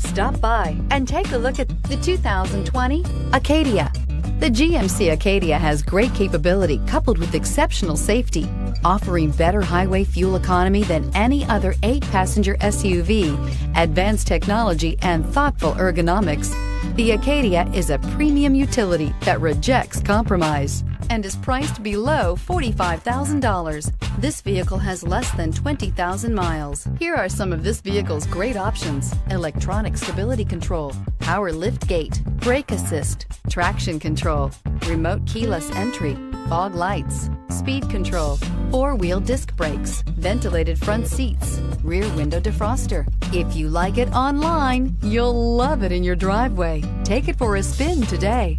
Stop by and take a look at the 2020 Acadia. The GMC Acadia has great capability coupled with exceptional safety, offering better highway fuel economy than any other eight passenger SUV, advanced technology, and thoughtful ergonomics. The Acadia is a premium utility that rejects compromise and is priced below $45,000. This vehicle has less than 20,000 miles. Here are some of this vehicle's great options. Electronic stability control, power lift gate, brake assist, traction control, remote keyless entry, fog lights, speed control, four-wheel disc brakes, ventilated front seats, rear window defroster. If you like it online, you'll love it in your driveway. Take it for a spin today.